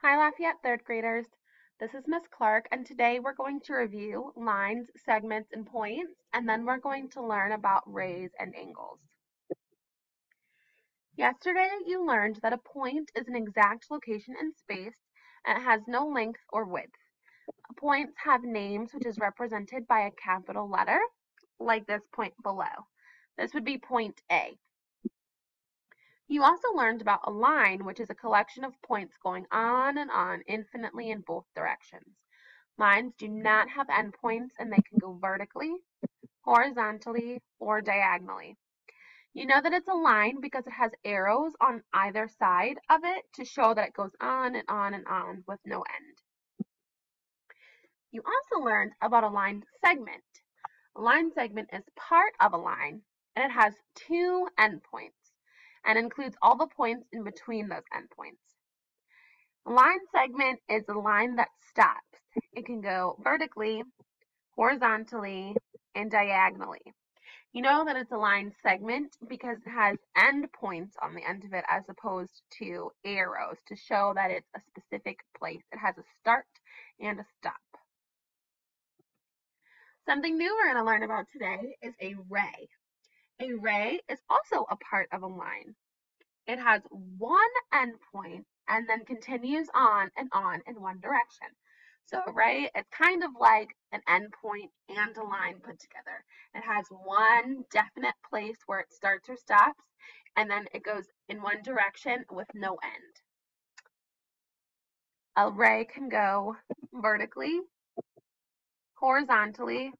Hi Lafayette third graders. This is Miss Clark and today we're going to review lines, segments, and points and then we're going to learn about rays and angles. Yesterday you learned that a point is an exact location in space and it has no length or width. Points have names which is represented by a capital letter like this point below. This would be point A. You also learned about a line, which is a collection of points going on and on infinitely in both directions. Lines do not have endpoints and they can go vertically, horizontally, or diagonally. You know that it's a line because it has arrows on either side of it to show that it goes on and on and on with no end. You also learned about a line segment. A line segment is part of a line and it has two endpoints and includes all the points in between those endpoints. Line segment is a line that stops. It can go vertically, horizontally, and diagonally. You know that it's a line segment because it has endpoints on the end of it as opposed to arrows to show that it's a specific place. It has a start and a stop. Something new we're going to learn about today is a ray. A ray is also a part of a line. It has one endpoint and then continues on and on in one direction. So a ray is kind of like an endpoint and a line put together. It has one definite place where it starts or stops, and then it goes in one direction with no end. A ray can go vertically, horizontally,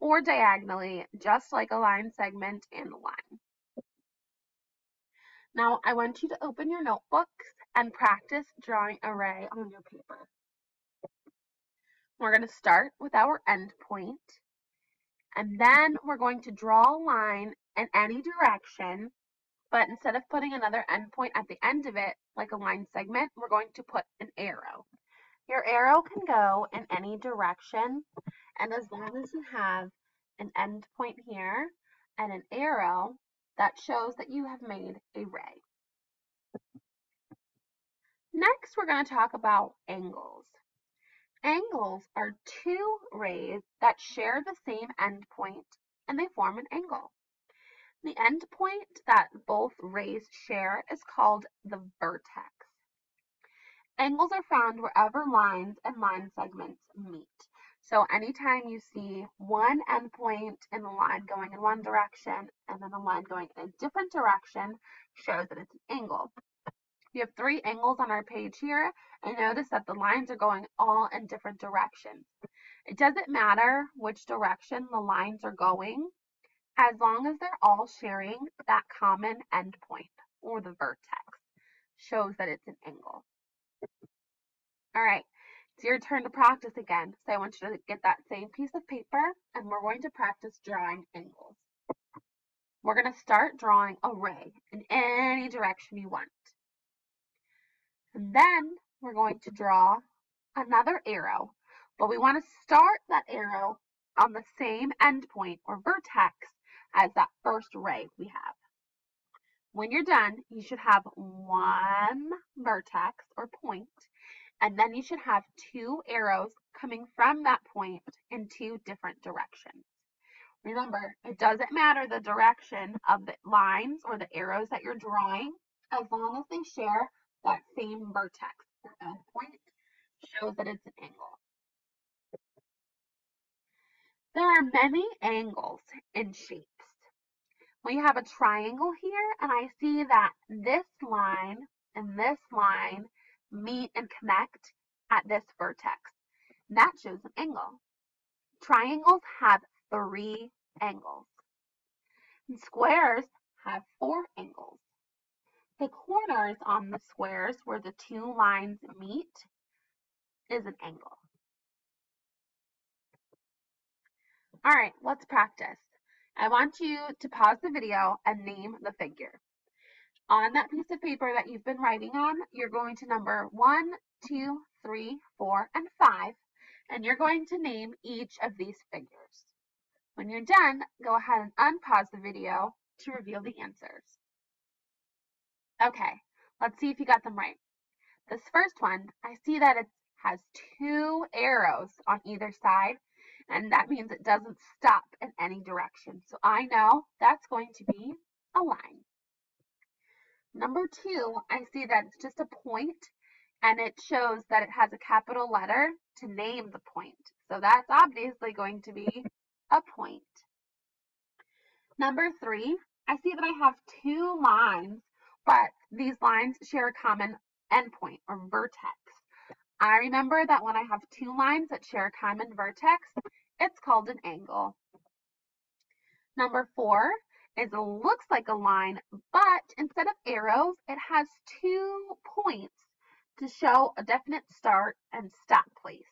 or diagonally, just like a line segment and a line. Now I want you to open your notebooks and practice drawing a ray on your paper. We're going to start with our end point, and then we're going to draw a line in any direction, but instead of putting another endpoint at the end of it, like a line segment, we're going to put an arrow. Your arrow can go in any direction, and as long as you have an endpoint here and an arrow, that shows that you have made a ray. Next, we're going to talk about angles. Angles are two rays that share the same endpoint and they form an angle. The endpoint that both rays share is called the vertex. Angles are found wherever lines and line segments meet. So anytime you see one endpoint in the line going in one direction and then a line going in a different direction shows that it's an angle. We have three angles on our page here and notice that the lines are going all in different directions. It doesn't matter which direction the lines are going as long as they're all sharing that common endpoint or the vertex shows that it's an angle. All right, it's your turn to practice again. So I want you to get that same piece of paper and we're going to practice drawing angles. We're going to start drawing a ray in any direction you want. And then we're going to draw another arrow, but we want to start that arrow on the same endpoint or vertex as that first ray we have. When you're done, you should have one vertex or point and then you should have two arrows coming from that point in two different directions. Remember, it doesn't matter the direction of the lines or the arrows that you're drawing, as long as they share that same vertex or endpoint, shows that it's an angle. There are many angles in shapes. We have a triangle here, and I see that this line and this line meet and connect at this vertex. That shows an angle. Triangles have three angles. And squares have four angles. The corners on the squares where the two lines meet is an angle. All right, let's practice. I want you to pause the video and name the figure. On that piece of paper that you've been writing on, you're going to number one, two, three, four, and five, and you're going to name each of these figures. When you're done, go ahead and unpause the video to reveal the answers. Okay, let's see if you got them right. this first one, I see that it has two arrows on either side, and that means it doesn't stop in any direction. So I know that's going to be a line. Number two, I see that it's just a point, and it shows that it has a capital letter to name the point. So that's obviously going to be a point. Number three, I see that I have two lines, but these lines share a common endpoint or vertex. I remember that when I have two lines that share a common vertex, it's called an angle. Number four is it looks like a line, but instead of arrows, it has two points to show a definite start and stop place.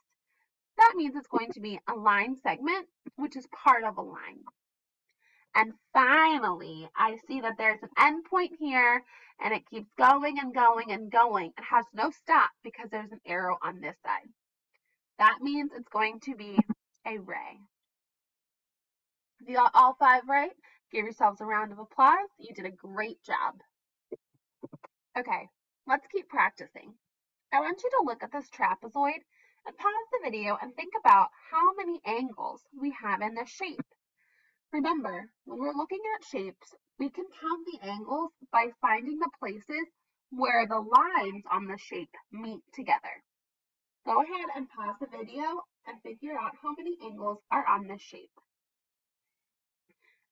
That means it's going to be a line segment, which is part of a line. And finally, I see that there's an endpoint here and it keeps going and going and going. It has no stop because there's an arrow on this side. That means it's going to be a ray. You got all five right, give yourselves a round of applause. You did a great job. Okay, let's keep practicing. I want you to look at this trapezoid and pause the video and think about how many angles we have in this shape. Remember, when we're looking at shapes, we can count the angles by finding the places where the lines on the shape meet together. Go ahead and pause the video and figure out how many angles are on this shape.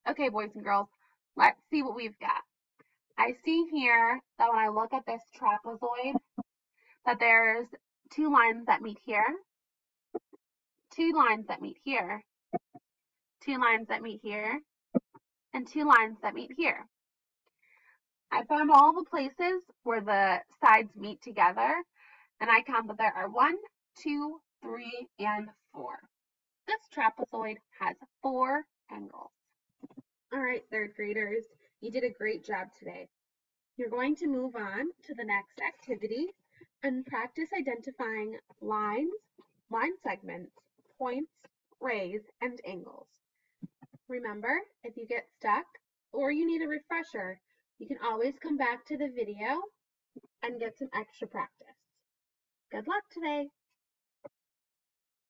Okay, boys and girls, let's see what we've got. I see here that when I look at this trapezoid, that there's two lines that meet here, two lines that meet here, two lines that meet here, and two lines that meet here. I found all the places where the sides meet together, and I count that there are one, two, three, and four. This trapezoid has four angles. All right, third graders, you did a great job today. You're going to move on to the next activity and practice identifying lines, line segments, points, rays, and angles. Remember, if you get stuck or you need a refresher, you can always come back to the video and get some extra practice. Good luck today!